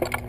you